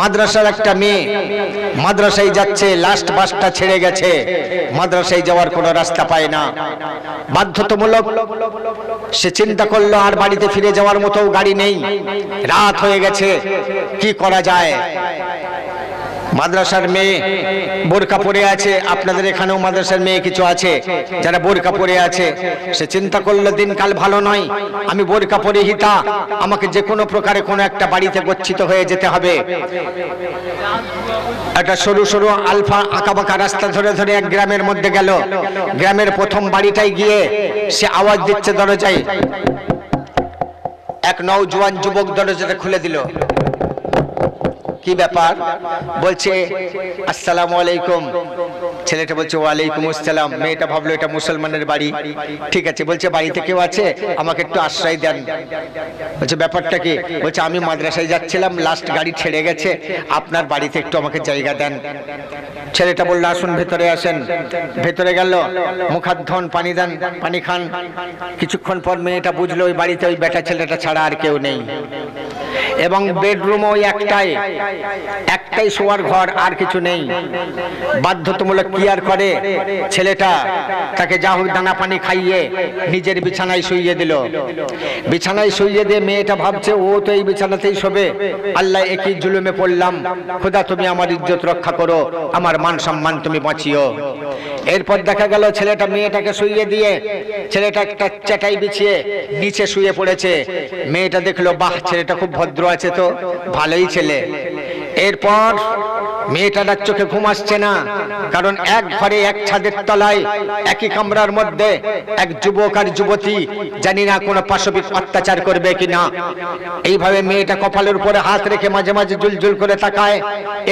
মাদ্রাসার একটা মেয়ে মাদ্রাসায় যাচ্ছে লাস্ট বাসটা ছেড়ে গেছে। মাদ্রাসায় যাওয়ার কোনো রাস্তা পায় না। বাধ্যতামূলক সে চিন্তা করল, আর বাড়িতে ফিরে যাওয়ার মতো গাড়ি নেই। রাত হয়ে গেছে। কি করা যায়? মাদ্রাসার মেয়ে বোরকা পরে আছে, আপনাদের এখানেও মাদ্রাসার মেয়ে কিছু আছে যারা বোরকা পরে আছে। সে চিন্তা করল, দিনকাল ভালো নয়, আমি বোরকা পরে হিতা আমাকে যে কোনো প্রকারে কোনো একটা বাড়িতে গচ্ছিত হয়ে যেতে হবে। একটা সরু সরু আলফা আঁকাবাঁকা রাস্তা ধরে ধরে এক গ্রামের মধ্যে গেল। গ্রামের প্রথম বাড়িটাই গিয়ে সে আওয়াজ দিচ্ছে দরজায়। এক নওজোয়ান যুবক দরজাটা খুলে দিল। কি ব্যাপার? বলছে, আসসালাম আলাইকুম। ছেলেটা বলছে, ওয়ালাইকুম আসসালাম। মেয়েটা ভাবলো, এটা মুসলমানের বাড়ি। ঠিক আছে। বলছে বাড়িতে কেউ আছে? আমাকে একটু আশ্রয় দেন। বলছে, ব্যাপারটা কি? বলছে, আমি মাদ্রাসায় যাচ্ছিলাম লাস্ট গাড়ি ছেড়ে গেছে। আপনার বাড়িতে একটু আমাকে জায়গা দেন। ছেলেটা বলল, আসুন, ভেতরে আসেন। ভেতরে গেল মুখাত ধন পানি দেন, পানি খান। কিছুক্ষণ পর মেয়েটা বুঝলো, ওই বাড়িতে ওই বেটা ছেলেটা ছাড়া আর কেউ নেই। এবং বেডরুম ওই একটাই। একটাই শোয়ার ঘর, আর কিছু নেই। বাধ্যতামূলক কি আর করে ছেলেটা। তাকে যা হোক দানা পানি খাইয়ে নিজের বিছানায় শুইয়ে দিল। বিছানায় শুইয়ে দিয়ে মেয়েটা ভাবছে, ও তো এই বিছানাতেই শোবে। আল্লাহ একই জুলুমে পড়লাম। খোদা, তুমি আমার ইজ্জত রক্ষা করো। আমার মান সম্মান তুমি বাঁচিও। এরপর দেখা গেল ছেলেটা মেয়েটাকে শুয়ে দিয়ে, ছেলেটা একটা চাটাই বিছিয়ে নিচে শুয়ে পড়েছে। মেয়েটা দেখল, বাহ, ছেলেটা খুব ভদ্র আছে তো, ভালোই ছেলে। এরপর মেয়েটার চোখে ঘুম আসছে না, কারণ এক ঘরে এক ছাদের তলায়, একই কামরার মধ্যে এক যুবক আর যুবতী, জানি না কোনো পাশবিক অত্যাচার করবে কিনা। এইভাবে মেয়েটা কপালের উপরে হাত রেখে মাঝে মাঝে জুলজুল করে তাকায়,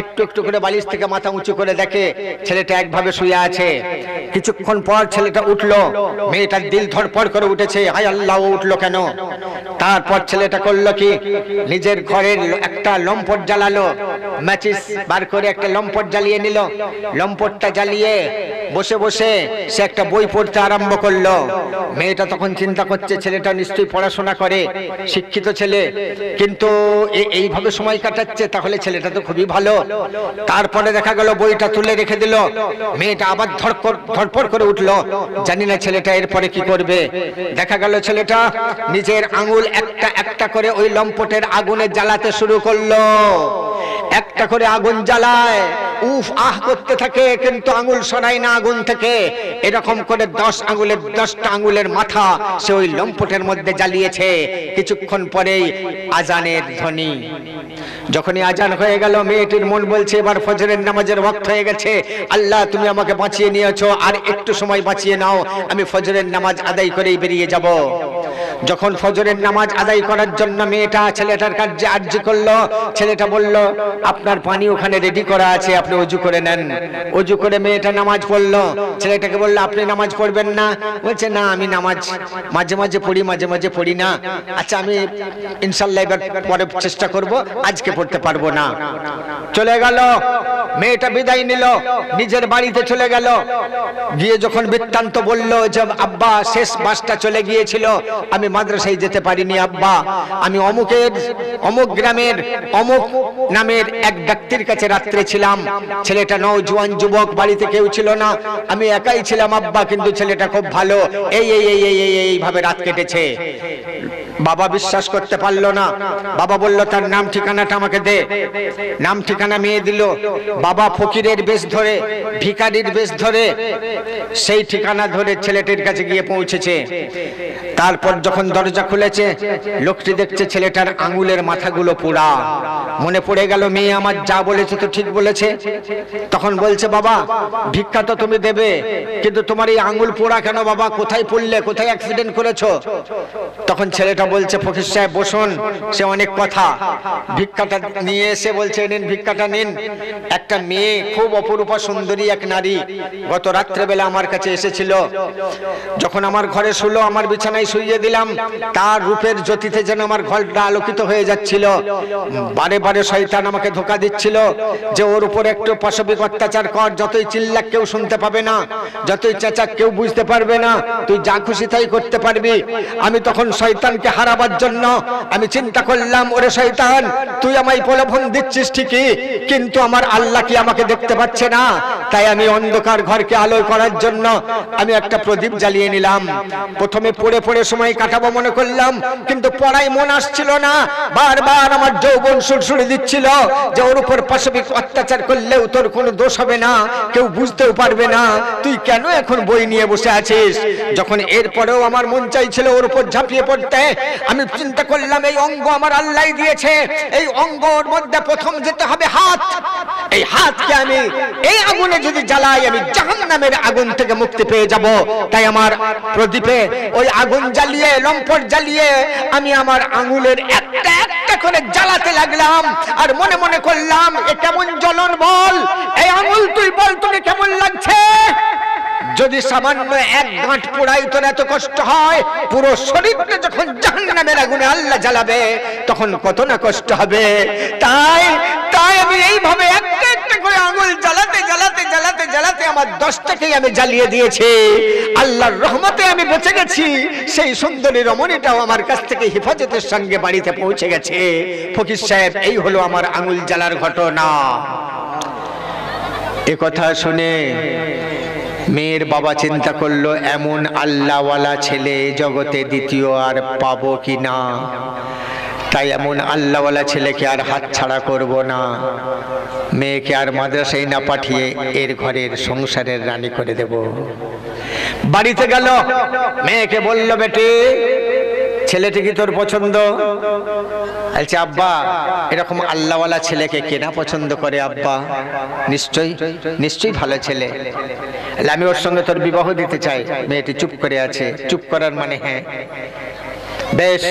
একটু একটু করে বালিশ থেকে মাথা উঁচু করে দেখে ছেলেটা একভাবে শুয়ে আছে। কিছুক্ষণ পর ছেলেটা উঠল, মেয়েটার দিল ধরপড় করে উঠেছে, হায় আল্লাহ উঠল কেন? তারপর ছেলেটা করল কি, নিজের ঘরের একটা লম্পট জ্বালালো, ম্যাচিস বার করে একটা লম্পট জ্বালিয়ে নিল। লম্পটটা জ্বালিয়ে বসে বসে সে একটা বই পড়তে আরম্ভ করল। মেয়েটা তখন চিন্তা করছে, ছেলেটা নিশ্চয়ই পড়াশোনা করে, শিক্ষিত ছেলে। কিন্তু এইভাবে সময় কাটাচ্ছে, তাহলে ছেলেটা তো খুবই ভালো। তারপরে দেখা গেল, বইটা তুলে রেখে দিল। মেয়েটা আবার ধরপড় করে উঠল। জানি না ছেলেটা এরপরে কি করবে। দেখা গেল, ছেলেটা নিজের আঙুল একটা একটা করে ওই লম্পটের আগুনে জ্বালাতে শুরু করল। একটা করে আগুন জ্বালায়। উফ, আহ করতে থাকে, কিন্তু আঙুল সরাই না আগুন থেকে। এরকম করে দশ আঙুলের দশটা আঙুলের মাথা সে ওই লম্পটের মধ্যে জ্বালিয়েছে। কিছুক্ষণ পরেই আজানের ধ্বনি। যখনই আজান হয়ে গেল, মেয়েটির মন বলছে, এবার ফজরের নামাজের ওয়াক্ত হয়ে গেছে। আল্লাহ, তুমি আমাকে বাঁচিয়ে নিয়েছো, আর একটু সময় বাঁচিয়ে নাও। আমি ফজরের নামাজ আদায় করেই বেরিয়ে যাব। যখন ফজরের নামাজ আদায় করার জন্য মেয়েটা ছেলেটার কাছে আর্জি করল, ছেলেটা বলল, আপনার পানি ওখানে রেডি করা আছে, আপনি অজু করে নেন। অজু করে মেয়েটা নামাজ পড়ল। ছেলেটাকে বলল, আপনি নামাজ পড়বেন না? বলছে, না, আমি নামাজ মাঝে মাঝে পড়ি, মাঝে মাঝে পড়ি না। আচ্ছা আমি ইনশাল্লাহ এবার পরে চেষ্টা করব, আজকে পড়তে পারব না। চলে গেল। মেয়েটা বিদায় নিল, নিজের বাড়িতে চলে গেল। গিয়ে যখন বৃত্তান্ত বলল যে, আব্বা, শেষ বাসটা চলে গিয়েছিল, আমি মাদ্রাসায় যেতে পারিনি, আব্বা। আমি অমুকের, অমুক গ্রামের, অমুক নামের এক ব্যক্তির কাছে রাত্রে ছিলাম। ছেলেটা নৌজওয়ান যুবক, বাড়িতে কেউ ছিল না। আমি একাই ছিলাম, আব্বা, কিন্তু ছেলেটা খুব ভালো। এই এই এই, এইভাবে রাত কেটেছে। বাবা বিশ্বাস করতে পারল না। বাবা বলল, তার নাম ঠিকানাটা আমাকে দে। নাম ঠিকানা মেয়ে দিল। বাবা ফকিরের বেশ ধরে ভিকারির বেশ ধরে, সেই ঠিকানা ধরে ছেলেটির কাছে গিয়ে পৌঁছেছে। তারপর যখন দরজা খুলেছে, লোকটি দেখছে ছেলেটার আঙুলের মাথাগুলো পোড়া। মনে পড়ে গেল, মেয়ে আমার যা বলেছে তো ঠিক বলেছে। তখন বলছে, বাবা, ভিক্ষা তো তুমি দেবে, কিন্তু তোমার এই আঙুল পোড়া কেন বাবা? কোথায় পড়লে? কোথায় অ্যাক্সিডেন্ট করেছ? তখন ছেলেটা বলছে, ফকির সাহেব, বসুন, সে অনেক কথা। ভিক্ষাটা নিয়ে এসে বলছে, নিন, ভিক্ষাটা নিন। একটা মেয়ে, খুব অপরূপা, সুন্দরী এক নারী গত রাত্রেবেলা আমার কাছে এসেছিল। যখন আমার ঘরে শুলো, আমার বিছানায় শুইয়ে দিলাম, তার রূপের জ্যোতিতে যেন আমার ঘরটা আলোকিত হয়ে যাচ্ছিল। বারে বারে শয়তান আমাকে ধোকা দিচ্ছিল যে, ওর উপর একটু পাশবিক অত্যাচার কর, যতই চিল্লা কেউ শুনতে পাবে না, যতই চেঁচা কেউ বুঝতে পারবে না, তুই যা খুশি তাই করতে পারবি। আমি তখন শয়তানকে হারাবার জন্য। আমি চিন্তা করলাম, ওরে শয়তান, তুই আমায় প্রলোভন দিচ্ছিস ঠিকই, কিন্তু আমার আল্লাহ কি আমাকে দেখতে পাচ্ছে না? তাই আমি অন্ধকার ঘরকে আলো করার জন্য আমি একটা প্রদীপ জ্বালিয়ে নিলাম। প্রথমে পড়ে পড়ে সময় কাটাবো মনে করলাম, কিন্তু পড়াই মন আসছিল না। বারবার আমার যৌবন সুরসুরি দিচ্ছিল যে ওর উপর পাশবিক অত্যাচার করলেও তোর কোনো দোষ হবে না, কেউ বুঝতেও পারবে না। তুই কেন এখন বই নিয়ে বসে আছিস? যখন এরপরেও আমার মন চাইছিল ওর উপর ঝাঁপিয়ে পড়তে আমি চিন্তা করলাম, এই অঙ্গ আমার আল্লাহ দিয়েছে। এই অঙ্গর মধ্যে প্রথম যেতে হবে হাত। এই হাতকে আমি, এই আগুনে যদি জ্বালাই, আমি জাহান্নামের আগুন থেকে মুক্তি পেয়ে যাব। তাই আমার প্রদীপে ওই আগুন জ্বালিয়ে, লম্পট জ্বালিয়ে আমি আমার আঙুলের একটা একটা করে জ্বালাতে লাগলাম। আর মনে মনে করলাম, এ কেমন জ্বলন বল? এই আঙুল তুই বল, তোকে কেমন লাগছে? যদি সামান্য এক গাঁট পোড়াই তোর এত কষ্ট হয়, পুরো শরীরটা যখন জাহান্নামের আগুনে আল্লাহ জ্বালাবে, তখন কত না কষ্ট হবে। তাই তাই আমি এইভাবে একটা একটা করে আঙুল জ্বালাতে জ্বালাতে জ্বালাতে জ্বালাতে আমার দশটাকেই আমি জ্বালিয়ে দিয়েছি। আল্লাহর রহমতে আমি বেঁচে গেছি। সেই সুন্দরী রমণীটাও আমার কাছ থেকে হেফাজতের সঙ্গে বাড়িতে পৌঁছে গেছে। ফকির সাহেব, এই হলো আমার আঙুল জ্বালার ঘটনা। এ কথা শুনে মেয়ের বাবা চিন্তা করল, এমন আল্লাহওয়ালা ছেলে জগতে দ্বিতীয় আর পাবো কি না? তাই এমন আল্লাহওয়ালা ছেলেকে আর হাত ছাড়া করব না। মেয়েকে আর মাদ্রাসায় না পাঠিয়ে এর ঘরের সংসারের রানী করে দেব। বাড়িতে গেল, মেয়েকে বলল, বেটে, ছেলেটি কি তোর পছন্দ? আব্বা, এরকম আল্লাহওয়ালা ছেলেকে কেনা পছন্দ করে, আব্বা? নিশ্চয়ই নিশ্চয়ই ভালো ছেলে। আমি ওর সঙ্গে তোর বিবাহ দিতে চাই। মেয়েটি চুপ করে আছে। চুপ করার মানে হ্যাঁ। বেশ,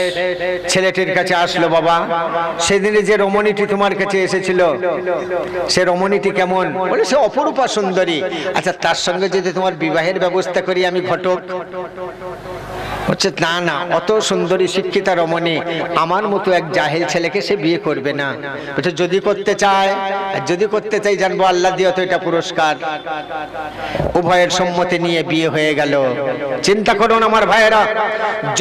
ছেলেটির কাছে আসলো বাবা। সেদিনে যে রমণীটি তোমার কাছে এসেছিল, সে রমণীটি কেমন? বলে সে অপরূপা সুন্দরী। আচ্ছা তার সঙ্গে যদি তোমার বিবাহের ব্যবস্থা করি আমি ঘটক? হচ্ছে, না না, অত সুন্দরী শিক্ষিতা রমণী, আমার মতো এক জাহেল ছেলেকে সে বিয়ে করবে না। বলছে, যদি করতে চায়, যদি করতে চাই জানব, আল্লাহ দিয়ে তো এটা পুরস্কার। উভয়ের সম্মতি নিয়ে বিয়ে হয়ে গেল। চিন্তা করুন আমার ভাইয়েরা,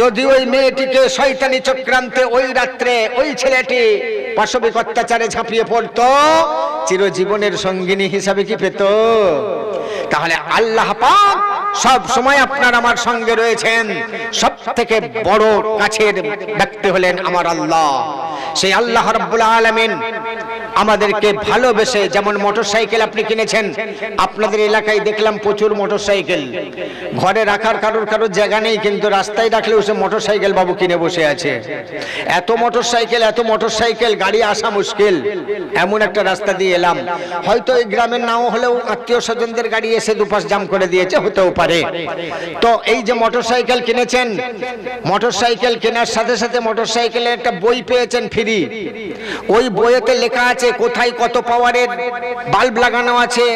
যদি ওই মেয়েটিকে শয়তানি চক্রান্তে ওই রাত্রে ওই ছেলেটি পাশবিক অত্যাচারে ঝাঁপিয়ে পড়তো, চিরজীবনের সঙ্গিনী হিসাবে কি পেত? তাহলে আল্লাহ পাক সব সময় আপনার আমার সঙ্গে রয়েছেন। সব থেকে বড় কাছের ব্যক্তি হলেন আমার আল্লাহ। সেই আল্লাহ রব্বুল আলামিন আমাদেরকে ভালোবেসে যেমন মোটরসাইকেল আপনি কিনেছেন, আপনাদের এলাকায় দেখলাম প্রচুর মোটরসাইকেল। ঘরে রাখার কারোর কারোর জায়গা নেই, কিন্তু রাস্তায় রাখলেও সে মোটরসাইকেল বাবু কিনে বসে আছে। এত মোটরসাইকেল এত মোটরসাইকেল, গাড়ি আসা মুশকিল। এমন একটা রাস্তা দিয়ে এলাম। হয়তো এই গ্রামের নাও হলেও আত্মীয় স্বজনদের গাড়ি এসে দুপাশ জাম করে দিয়েছে, হতেও পারে। তো এই যে মোটরসাইকেল কিনেছেন, মোটরসাইকেল কেনার সাথে সাথে মোটরসাইকেলের একটা বই পেয়েছেন ফ্রি। ওই বইয়েতে লেখা আছে কোথায় কত পাওয়ারের বাল্ব লাগানো আছে।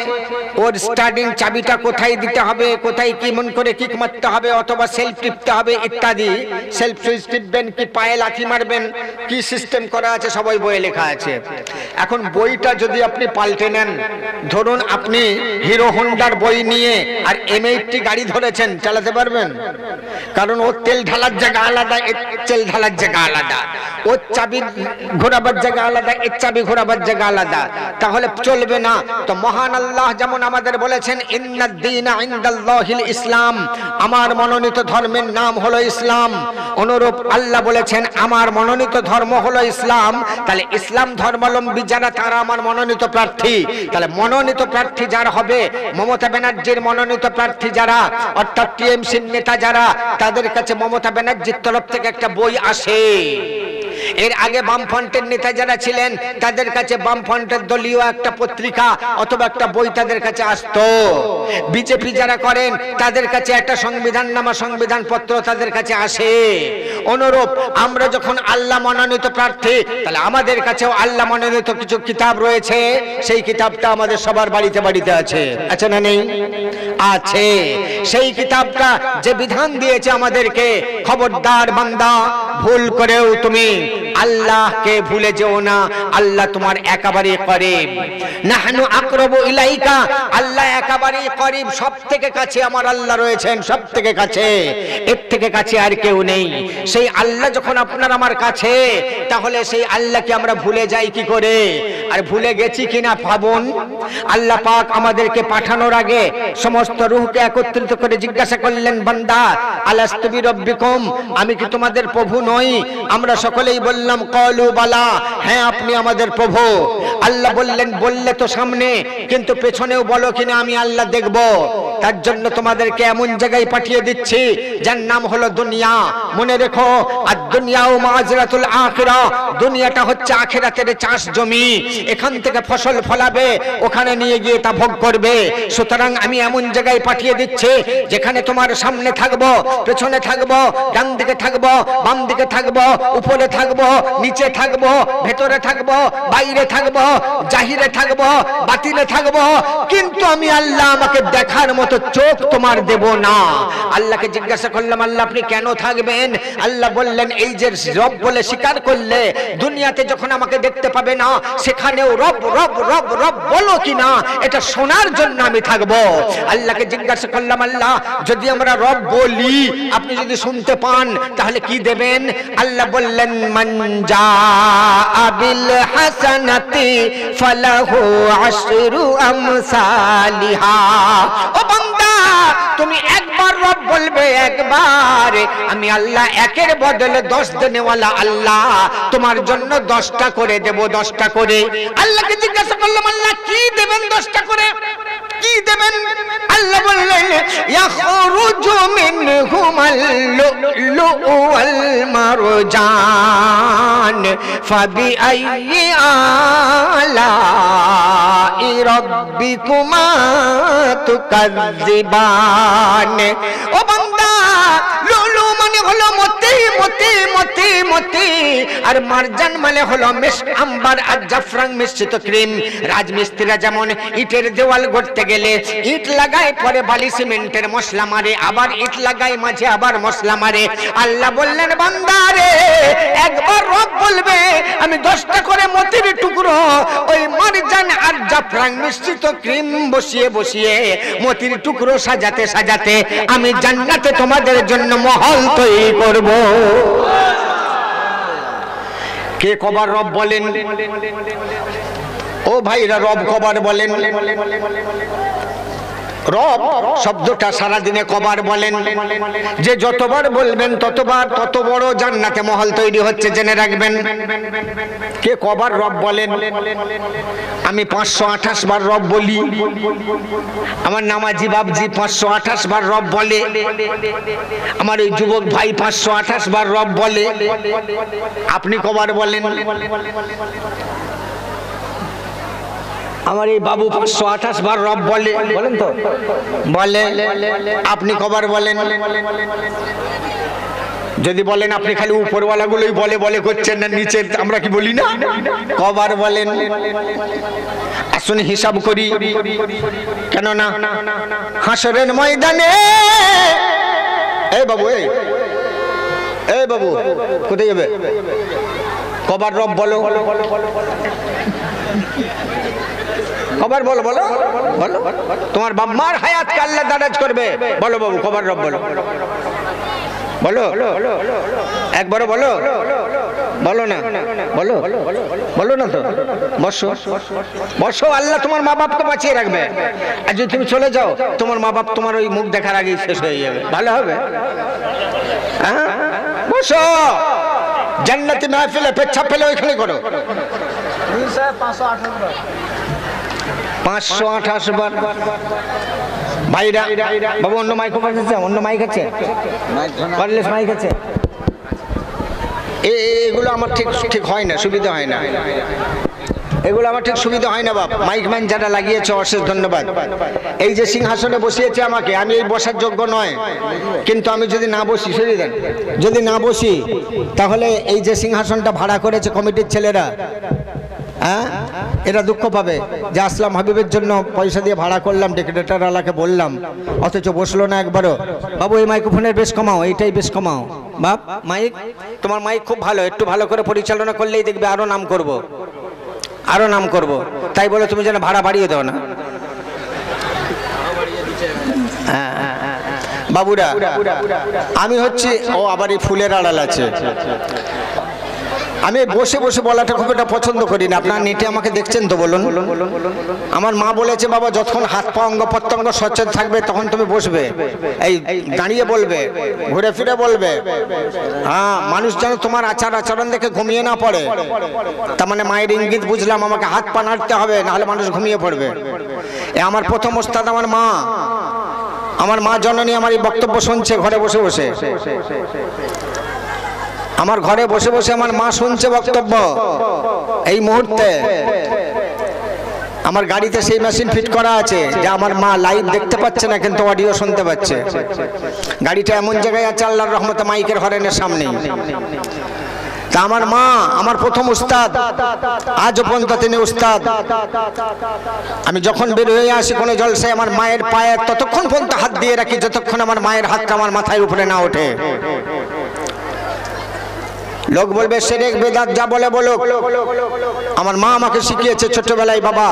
ওর স্টার্টিং চাবিটা কোথায় দিতে হবে, কোথায় কি মন করে কিক মারতে হবে অথবা সেলফ টিপতে হবে ইত্যাদি। সেলফ সুইচ টিপবেন কি পায়ে লাথি মারবেন, কি সিস্টেম করা আছে সবাই বইয়ে লেখা আছে। এখন বইটা যদি আপনি পাল্টে নেন, ধরুন আপনি হিরো হোন্ডার বই নিয়ে আর এম এইটটি গাড়ি ধরেছেন, চালাতে পারবেন? কারণ ওর তেল ঢালার জায়গা আলাদা তেল ঢালার জায়গা আলাদা। ওর চাবি ঘোরাবার জায়গা আলাদা এর চাবি ঘোরাবার জায়গা আলাদা। তাহলে চলবে না। তো মহান আল্লাহ যেমন আমাদের বলেছেন ইনদাল্লাহিল ইসলাম। আমার মনোনীত ধর্মের নাম হলো ইসলাম। অনুরূপ আল্লাহ বলেছেন, আমার মনোনীত ধর্ম হলো ইসলাম। তাহলে ইসলাম ধর্মাবলম্বী যারা, তারা আমার মনোনীত প্রার্থী। তাহলে মনোনীত প্রার্থী যারা হবে, মমতা ব্যানার্জির মনোনীত প্রার্থী যারা, অর্থাৎ টিএমসির নেতা যারা, তাদের কাছে মমতা ব্যানার্জির তরফ থেকে একটা বই আসে। এর আগে বামফ্রন্টের নেতা যারা ছিলেন, তাদের কাছে বামফ্রন্টের দলীয় একটা পত্রিকা অথবা একটা বই তাদের কাছে আসতো। বিজেপি যারা করেন, তাদের কাছে একটা সংবিধান নামা সংবিধান পত্র তাদের কাছে আসে। অনুরূপ, আমরা যখন আল্লাহ মনোনীত প্রার্থী, তাহলে আমাদের কাছেও আল্লাহ মনোনীত কিছু কিতাব রয়েছে, সেই কিতাবটা আমাদের সবার বাড়িতে বাড়িতে আছে। আছে না নেই? আছে। সেই কিতাবটা যে বিধান দিয়েছে আমাদেরকে, খবরদার বান্দা, ভুল করেও তুমি আল্লাহকে ভুলে যেও না। আল্লাহ তোমার একেবারে করিব। নাহনু আকরবু ইলাইকা। আল্লাহ একেবারে করিব। সব থেকে কাছে আমার আল্লাহ রয়েছেন সব থেকে কাছে। এর থেকে কাছে আর কেউ নেই। সেই আল্লাহ যখন আপনার আমার কাছে, তাহলে সেই আল্লাহকে আমরা ভুলে যাই কি করে? আর ভুলে গেছি কিনা ভাবুন? আল্লাহ পাক আমাদেরকে পাঠানোর আগে সমস্ত রুহকে একত্রিত করে জিজ্ঞাসা করলেন, বান্দা আলাস্তুবি রব্বিকুম আমি কি তোমাদের প্রভু নই? আমরা সকলেই বললাম, কলু বালা হ্যাঁ আপনি আমাদের প্রভু। আল্লাহ বললেন, বললে তো সামনে, কিন্তু পেছনেও বলো কিনা, আমি আল্লাহ দেখব। তার জন্য তোমাদেরকে এমন জায়গায় পাঠিয়ে দিচ্ছি, যার নাম হলো দুনিয়া। মনে রেখো, আর দুনিয়া ও মাজরাতুল আখিরা, দুনিয়াটা হচ্ছে আখিরাতের চাষ জমি। এখান থেকে ফসল ফলাবে, ওখানে নিয়ে গিয়ে তা ভোগ করবে। সুতরাং আমি এমন জায়গায় পাঠিয়ে দিচ্ছি, যেখানে তোমার সামনে থাকব, পেছনে থাকব, ডান দিকে থাকব, বাম দিকে থাকব, উপরে থাকব, নিচে থাকব, ভেতরে থাকব, বাইরে থাকব, জাহিরে থাকব, বাতিলে থাকব। কিন্তু আমি আল্লাহ আমাকে দেখার মতো চোখ তোমার দেব না। আল্লাহকে জিজ্ঞাসা করলাম, আল্লাহ আপনি কেন থাকবেন? আল্লাহ বললেন, এই যে রব বলে স্বীকার করলে দুনিয়াতে যখন আমাকে দেখতে পাবে না, সেখানেও রব রব রব রব বলো কি না এটা শোনার জন্য আমি থাকব। আল্লাহকে জিজ্ঞাসা করলাম, আল্লাহ, যদি আমরা রব বলি, আপনি যদি শুনতে পান, তাহলে কি দেবেন? আল্লাহ বললেন মঞ্জা আবিল হাসানাতি ফালাহু আশরু আমসালিহা। ও বান্দা তুমি একবার রব বলবে একবার, আমি আল্লাহ একের বদলে দশ দেনেওয়ালা আল্লাহ, তোমার জন্য দশটা করে দেব, দশটা করে। আল্লাহকে জিজ্ঞাসা করলাম, আল্লাহ কি দেবেন দশটা করে? কি দেবেন? আল্লাহ বললেন ইয়াখরুজু মিনহুমাল লুলু ওয়াল মারজান, ফাবিআইয়ি আলাই রাব্বিকুমা তুকাজ্জিবান ও মতি। আর মারজান মানে হলো মিস আম্বার আর মিশ্রিত ক্রিম। রাজমিস্ত্রিরা যেমন ইটের দেওয়াল গড়তে গেলে ইট লাগায়, পরে বালি সিমেন্টের মশলা মারে, আবার ইট লাগায়, মাঝে আবার মশলা মারে। আল্লাহ বললেন বান্দারে একবার রব বলবে, আমি দশটা করে মতির টুকরো, ওই মারজান আর জাফরান মিশ্রিত ক্রিম বসিয়ে বসিয়ে মতির টুকরো সাজাতে সাজাতে আমি জান্নাতে তোমাদের জন্য মহল তৈরি করব। কে কবার রব বলেন? ও ভাইরা রব কবার বলেন। রব শব্দটা সারা দিনে কবার বলেন। যে যতবার বলবেন ততবার, তত বড় জান্নাতে মহল তৈরি হচ্ছে, জেনে রাখবেন। কে কবার রব বলেন? আমি পাঁচশো আঠাশ বার রব বলি। আমার নামাজি বাবজি পাঁচশো আঠাশ বার রব বলে। আমার ওই যুবক ভাই পাঁচশো আঠাশ বার রব বলে। আপনি কবার বলেন? আমার এই বাবু পাঁচশো আঠাশ বার রব বলে। বলেন তো। বলে, আপনি কবার বলেন? যদি বলেন, আপনি খালি উপরওয়ালাগুলোই বলে বলে করছেন না, নিচে আমরা কি বলি না? কবার বলেন। আসুন হিসাব করি। কেন না হাসরের ময়দানে এই বাবু, এই। এই বাবু, কোথায় যাবে? কবার রব বলো। কবার বলো বলো বলো। তোমার বাম্মার হায়াত আল্লাহ দারাজ করবে? বলো বাবু কবার রব বলো। বলো, একবারও বলো। বলো না, বলো বলো না তো। বসো বসো, আল্লাহ তোমার মা বাপকে বাঁচিয়ে রাখবে। আর যদি তুমি চলে যাও, তোমার মা বাপ তোমার ওই মুখ দেখার আগেই শেষ হয়ে যাবে। ভালো হবে? হ্যাঁ? বসো। জান্নাতি মাহফিলে পেচ্ছাপ ফেলে ওইখানে করো। পাঁচশো আঠাশ বার। ভাইরা, বাবু, অন্য মাইক আছে, অন্য মাইক আছে? ওয়ারলেস মাইক আছে? এগুলো আমার ঠিক ঠিক হয় না, সুবিধা হয় না। এগুলো আমার ঠিক সুবিধা হয় না, বাপ। মাইক ম্যান যারা লাগিয়েছে, অশেষ ধন্যবাদ। এই যে সিংহাসনে বসিয়েছে আমাকে, আমি এই বসার যোগ্য নয়। কিন্তু আমি যদি না বসি সরিয়ে যদি না বসি, তাহলে এই যে সিংহাসনটা ভাড়া করেছে কমিটির ছেলেরা হ্যাঁ? এরা দুঃখ পাবে। যে আসলাম হাবিবের জন্য পয়সা দিয়ে ভাড়া করলাম ডেকোরেটার আলাকে বললাম অথচ বসল না একবারও। বাবু এই মাইক্রোফোনের বেশ কমাও এইটাই বেশ কমাও। বাপ মাইক? তোমার মাইক খুব ভালো একটু ভালো করে পরিচালনা করলেই দেখবে আরও নাম করব। আরও নাম করব। তাই বলে তুমি যেন ভাড়া বাড়িয়ে দাও না। হ্যাঁ, হ্যাঁ, হ্যাঁ। বাবুরা আমি হচ্ছে ও আবার এই ফুলের আড়াল আছে। আমি বসে বসে বলাটা খুব একটা পছন্দ করি না আপনার নেটে আমাকে দেখছেন তো বলুন। আমার মা বলেছে বাবা যতক্ষণ হাত পা অঙ্গ প্রত্যঙ্গ সচেত থাকবে তখন তুমি বসবে। এই দাঁড়িয়ে বলবে ঘুরে ফিরে বলবে। হ্যাঁ মানুষ যেন তোমার আচার আচরণ দেখে ঘুমিয়ে না পড়ে। তার মানে মায়ের ইঙ্গিত বুঝলাম আমাকে হাত পা নাড়তে হবে নাহলে মানুষ ঘুমিয়ে পড়বে। এ আমার প্রথম ওস্তাদ আমার মা। আমার মা জননী আমার এই বক্তব্য শুনছে ঘরে বসে বসে। আমার ঘরে বসে বসে আমার মা শুনছে বক্তব্য। এই মুহূর্তে আমার গাড়িতে সেই মেশিন ফিট করা আছে যে আমার মা লাইভ দেখতে পাচ্ছে না, কিন্তু অডিও শুনতে পাচ্ছে। গাড়িটা এমন জায়গায় আছে, আল্লাহর রহমতে মাইকের হরেনের সামনে তা আমার মা, আমার প্রথম উস্তাদ আজ পর্যন্ত তিনি উস্তাদ। আমি যখন বের হয়ে আসি কোনো জলসায়, আমার মায়ের পায়ের ততক্ষণ পর্যন্ত হাত দিয়ে রাখি, যতক্ষণ আমার মায়ের হাতটা আমার মাথায় উপরে না ওঠে। লোক বলবে সেরেক বেদাত, যা বলে বলো আমার মা আমাকে শিখিয়েছে ছোটবেলায়, বাবা,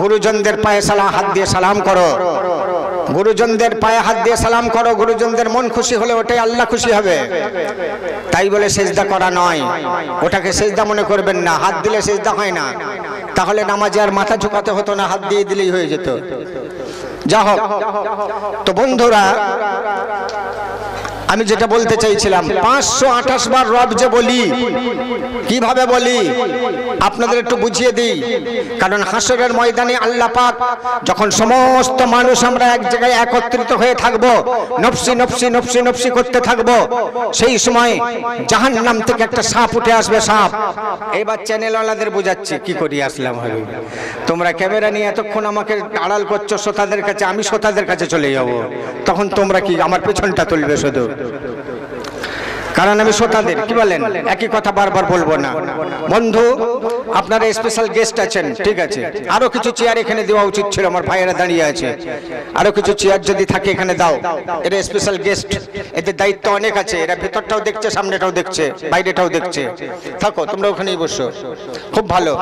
গুরুজনদের পায়ে সালাম, হাত দিয়ে সালাম করো। গুরুজনদের পায়ে হাত দিয়ে সালাম করো, গুরুজনদের মন খুশি হলে ওটাই আল্লাহ খুশি হবে। তাই বলে সেজদা করা নয়। ওটাকে সেজদা মনে করবেন না, হাত দিলে সেজদা হয় না। তাহলে নামাজে আর মাথা ঝুঁকাতে হতো না, হাত দিয়ে দিলেই হয়ে যেত। যা হোক তো বন্ধুরা আমি যেটা বলতে চাইছিলাম, পাঁচশো আঠাশ বার রব যে বলি, কীভাবে বলি? আপনাদের একটু বুঝিয়ে দিই। কারণ হাসরের ময়দানে আল্লাহ পাক যখন সমস্ত মানুষ আমরা এক জায়গায় একত্রিত হয়ে থাকব, নফসি নফসি নফসি নফসি করতে থাকব, সেই সময় জাহান নাম থেকে একটা সাপ উঠে আসবে, সাপ। এবার চ্যানেলওয়ালাদের বোঝাচ্ছি, কি করি আসলাম হবে তোমরা ক্যামেরা নিয়ে এতক্ষণ আমাকে আড়াল করছ, শ্রোতাদের কাছে, আমি শ্রোতাদের কাছে চলে যাব। তখন তোমরা কি আমার পেছনটা তুলবে শুধু? কারণ আমি শ্রোতাদের, কি বলেন? একই কথা বারবার বলব না। বন্ধু, আপনারা স্পেশাল গেস্ট আছেন, ঠিক আছে? আরও কিছু চেয়ার এখানে দেওয়া উচিত ছিল, আমার ভাইয়েরা দাঁড়িয়ে আছে। আরও কিছু চেয়ার যদি থাকে, এখানে দাও। এরা স্পেশাল গেস্ট এদের দায়িত্ব অনেক আছে। এরা ভেতরটাও দেখছে, সামনেটাও দেখছে, বাইরেটাও দেখছে। থাকো, তোমরা ওখানেই বসো। খুব ভালো।